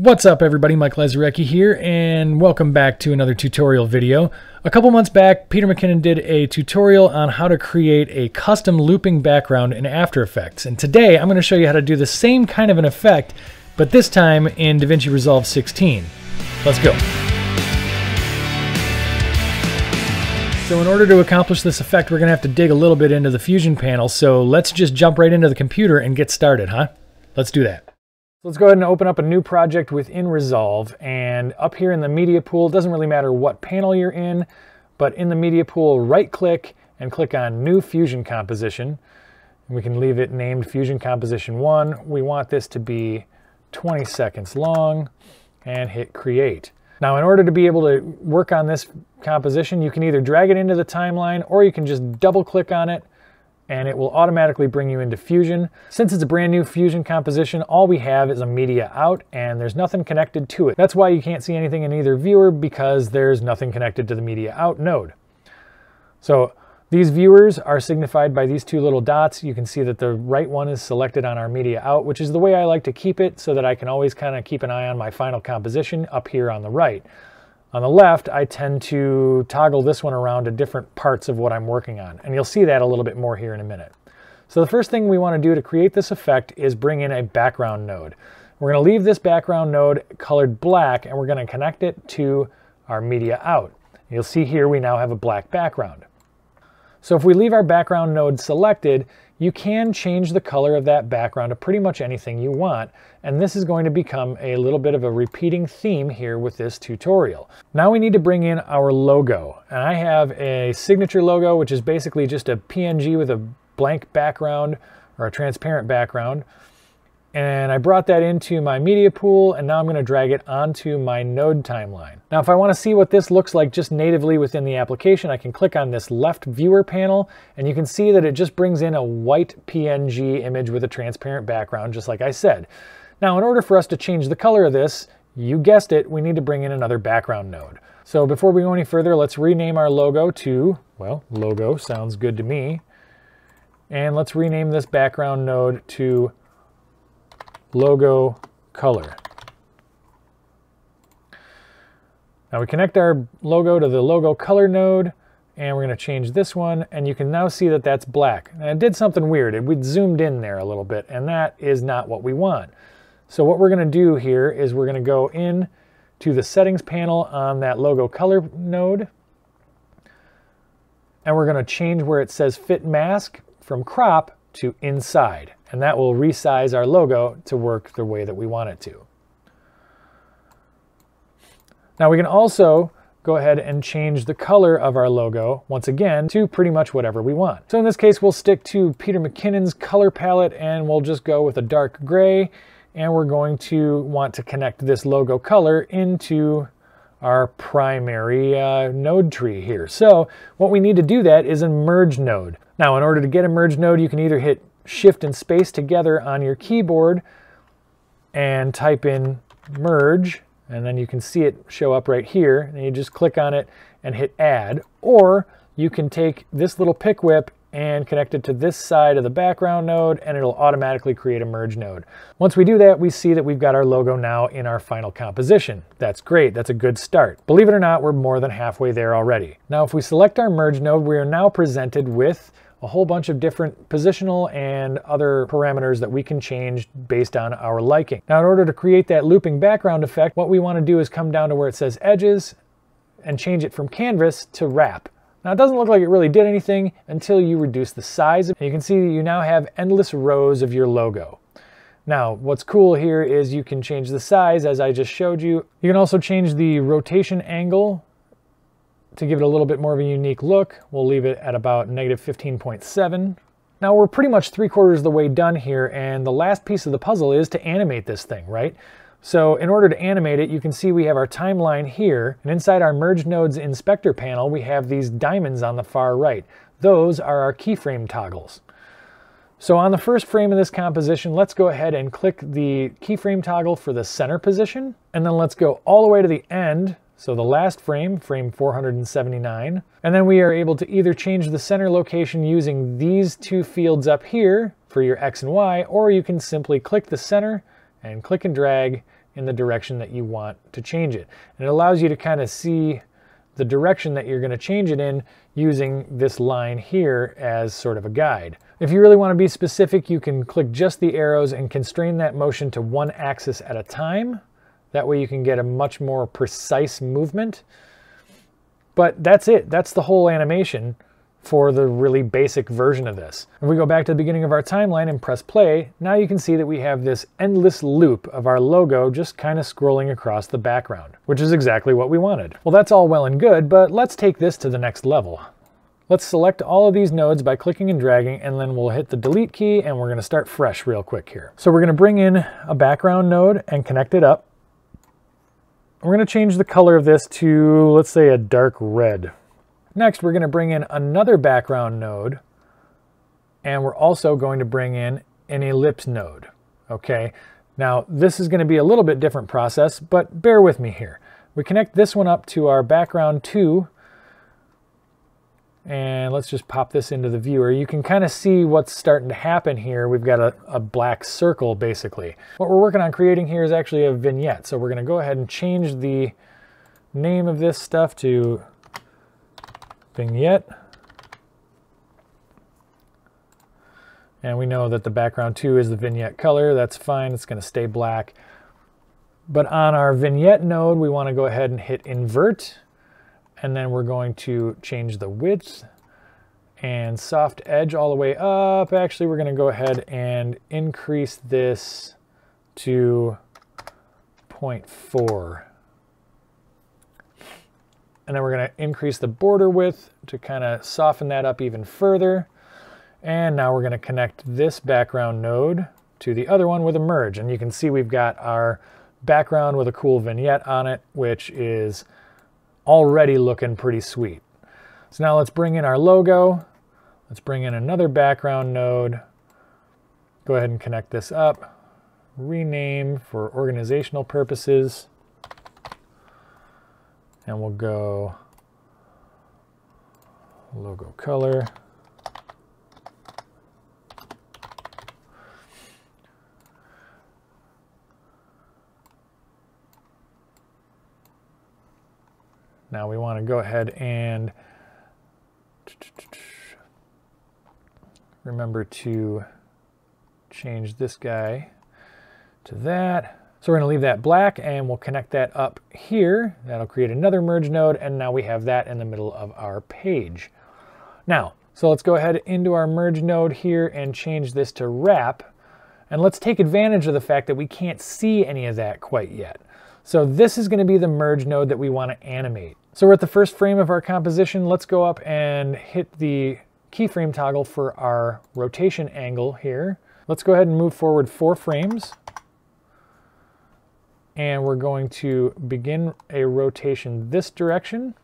What's up everybody, Mike Lazarecki here, and welcome back to another tutorial video. A couple months back, Peter McKinnon did a tutorial on how to create a custom looping background in After Effects, and today I'm going to show you how to do the same kind of an effect, but this time in DaVinci Resolve 16. Let's go. So in order to accomplish this effect, we're going to have to dig a little bit into the Fusion panel, so let's just jump right into the computer and get started, huh? Let's do that. Let's go ahead and open up a new project within Resolve. And up here in the media pool, it doesn't really matter what panel you're in, but in the media pool, right click and click on New Fusion Composition. And we can leave it named Fusion Composition 1. We want this to be 20 seconds long and hit Create. Now, in order to be able to work on this composition, you can either drag it into the timeline or you can just double click on it and it will automatically bring you into Fusion. Since it's a brand new Fusion composition, all we have is a media out and there's nothing connected to it. That's why you can't see anything in either viewer because there's nothing connected to the media out node. So these viewers are signified by these two little dots. You can see that the right one is selected on our media out, which is the way I like to keep it so that I can always kind of keep an eye on my final composition up here on the right. On the left, I tend to toggle this one around to different parts of what I'm working on, and you'll see that a little bit more here in a minute. So the first thing we want to do to create this effect is bring in a background node. We're going to leave this background node colored black, and we're going to connect it to our media out. You'll see here we now have a black background. So if we leave our background node selected, you can change the color of that background to pretty much anything you want, and this is going to become a little bit of a repeating theme here with this tutorial. Now we need to bring in our logo, and I have a signature logo, which is basically just a PNG with a blank background or a transparent background. And I brought that into my media pool and now I'm gonna drag it onto my node timeline. Now if I wanna see what this looks like just natively within the application, I can click on this left viewer panel and you can see that it just brings in a white PNG image with a transparent background, just like I said. Now in order for us to change the color of this, you guessed it, we need to bring in another background node. So before we go any further, let's rename our logo to, well, logo sounds good to me. And let's rename this background node to logo color. Now we connect our logo to the logo color node and we're going to change this one and you can now see that that's black. And it did something weird. It, we zoomed in there a little bit and that is not what we want. So what we're going to do here is we're going to go in to the settings panel on that logo color node and we're going to change where it says fit mask from crop to inside and that will resize our logo to work the way that we want it to. Now we can also go ahead and change the color of our logo, once again, to pretty much whatever we want. So in this case, we'll stick to Peter McKinnon's color palette and we'll just go with a dark gray and we're going to want to connect this logo color into our primary uh, node tree here. So what we need to do that is a merge node. Now in order to get a merge node, you can either hit shift and space together on your keyboard and type in merge and then you can see it show up right here and you just click on it and hit add or you can take this little pick whip and connect it to this side of the background node and it'll automatically create a merge node. Once we do that, we see that we've got our logo now in our final composition. That's great, that's a good start. Believe it or not, we're more than halfway there already. Now if we select our merge node, we are now presented with a whole bunch of different positional and other parameters that we can change based on our liking. Now in order to create that looping background effect, what we want to do is come down to where it says edges and change it from canvas to wrap. Now it doesn't look like it really did anything until you reduce the size. And you can see that you now have endless rows of your logo. Now, what's cool here is you can change the size as I just showed you. You can also change the rotation angle to give it a little bit more of a unique look, we'll leave it at about negative 15.7. Now we're pretty much three quarters of the way done here, and the last piece of the puzzle is to animate this thing, right? So in order to animate it, you can see we have our timeline here, and inside our Merge Nodes Inspector panel, we have these diamonds on the far right. Those are our keyframe toggles. So on the first frame of this composition, let's go ahead and click the keyframe toggle for the center position, and then let's go all the way to the end so the last frame, frame 479, and then we are able to either change the center location using these two fields up here for your X and Y, or you can simply click the center and click and drag in the direction that you want to change it. And it allows you to kind of see the direction that you're going to change it in using this line here as sort of a guide. If you really want to be specific, you can click just the arrows and constrain that motion to one axis at a time. That way you can get a much more precise movement. But that's it. That's the whole animation for the really basic version of this. If we go back to the beginning of our timeline and press play, now you can see that we have this endless loop of our logo just kind of scrolling across the background, which is exactly what we wanted. Well, that's all well and good, but let's take this to the next level. Let's select all of these nodes by clicking and dragging, and then we'll hit the delete key, and we're gonna start fresh real quick here. So we're gonna bring in a background node and connect it up. We're gonna change the color of this to, let's say, a dark red. Next, we're going to bring in another background node, and we're also going to bring in an ellipse node, okay? Now, this is going to be a little bit different process, but bear with me here. We connect this one up to our background 2, and let's just pop this into the viewer. You can kind of see what's starting to happen here. We've got a, a, black circle, basically. What we're working on creating here is actually a vignette. So we're going to go ahead and change the name of this stuff to vignette. And we know that the background too is the vignette color. That's fine. It's going to stay black. But on our vignette node, we want to go ahead and hit invert. And then we're going to change the width and soft edge all the way up. Actually, we're going to go ahead and increase this to 0.4. And then we're going to increase the border width to kind of soften that up even further. And now we're going to connect this background node to the other one with a merge. And you can see we've got our background with a cool vignette on it, which is already looking pretty sweet. So now let's bring in our logo. Let's bring in another background node. Go ahead and connect this up. Rename for organizational purposes and we'll go logo color. Now we want to go ahead and remember to change this guy to that. So we're going to leave that black and we'll connect that up here. That'll create another merge node and now we have that in the middle of our page. Now, so let's go ahead into our merge node here and change this to wrap. And let's take advantage of the fact that we can't see any of that quite yet. So this is going to be the merge node that we want to animate. So we're at the first frame of our composition. Let's go up and hit the keyframe toggle for our rotation angle here. Let's go ahead and move forward four frames and we're going to begin a rotation this direction.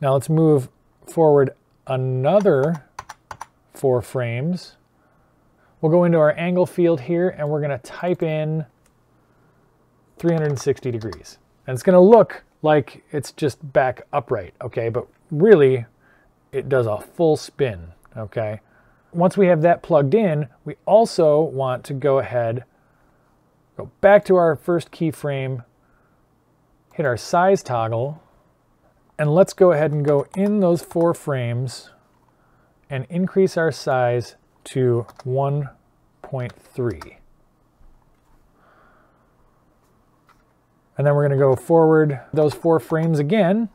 Now let's move forward another four frames. We'll go into our angle field here and we're going to type in 360 degrees. And it's going to look like it's just back upright, okay? But really, it does a full spin, okay? Once we have that plugged in, we also want to go ahead Go back to our first keyframe, hit our size toggle, and let's go ahead and go in those four frames and increase our size to 1.3. And then we're going to go forward those four frames again,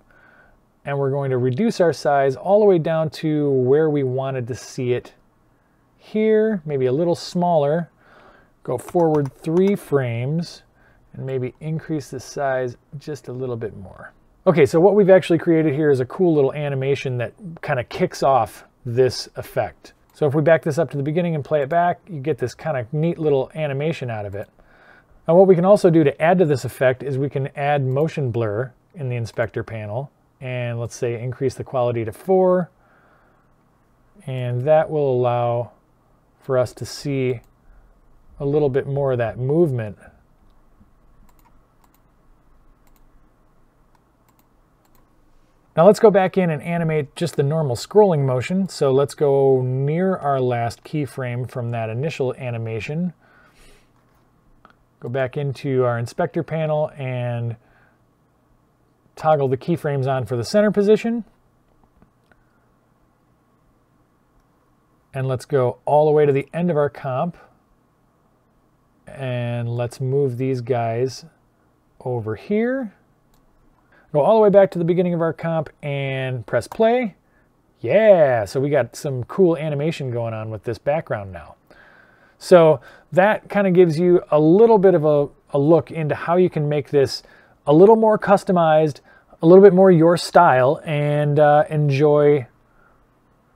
and we're going to reduce our size all the way down to where we wanted to see it here, maybe a little smaller, go forward three frames and maybe increase the size just a little bit more. Okay, so what we've actually created here is a cool little animation that kind of kicks off this effect. So if we back this up to the beginning and play it back, you get this kind of neat little animation out of it. Now what we can also do to add to this effect is we can add motion blur in the inspector panel. And let's say increase the quality to four. And that will allow for us to see a little bit more of that movement. Now let's go back in and animate just the normal scrolling motion. So let's go near our last keyframe from that initial animation. Go back into our inspector panel and toggle the keyframes on for the center position. And let's go all the way to the end of our comp. And let's move these guys over here. Go all the way back to the beginning of our comp and press play. Yeah, so we got some cool animation going on with this background now. So that kind of gives you a little bit of a, a look into how you can make this a little more customized, a little bit more your style, and uh, enjoy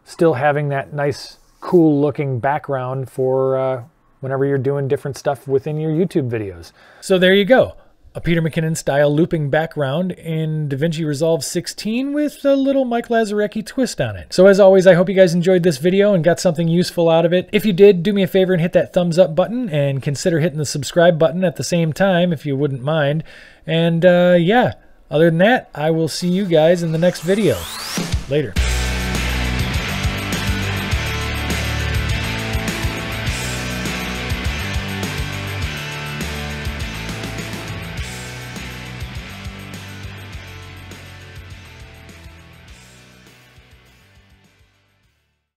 still having that nice, cool looking background for uh, whenever you're doing different stuff within your YouTube videos. So there you go a Peter McKinnon style looping background in DaVinci Resolve 16 with a little Mike Lazarecki twist on it. So as always, I hope you guys enjoyed this video and got something useful out of it. If you did, do me a favor and hit that thumbs up button and consider hitting the subscribe button at the same time if you wouldn't mind. And uh, yeah, other than that, I will see you guys in the next video. Later.